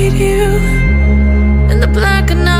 hide you in the black of night.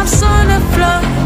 Teardrops on the floor